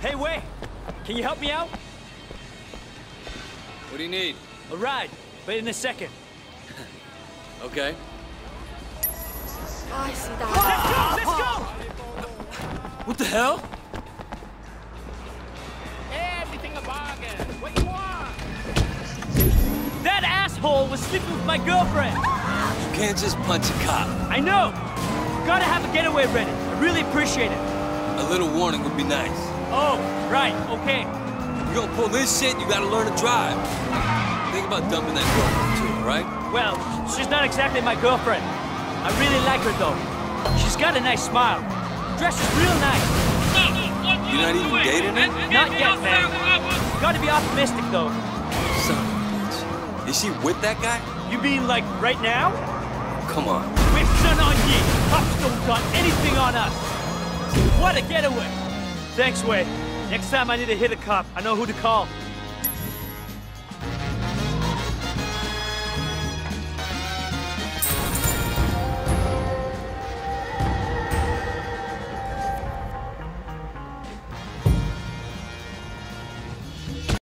Hey, Wei! Can you help me out? What do you need? A ride, but in a second. okay. I see that. Let's go! Let's go! What the hell? Asshole was sleeping with my girlfriend. You can't just punch a cop. I know. Gotta have a getaway ready. I really appreciate it. A little warning would be nice. Oh, right, okay. If you're gonna pull this shit, you gotta learn to drive. Think about dumping that girlfriend too, right? Well, she's not exactly my girlfriend. I really like her though. She's got a nice smile. Dresses real nice. You're not even dating her? Not yet, man. Gotta be optimistic though. Is she with that guy? You mean like right now? Come on. We're son on ye. Cops don't got anything on us. What a getaway. Thanks, Wei. Next time I need to hit a cop, I know who to call.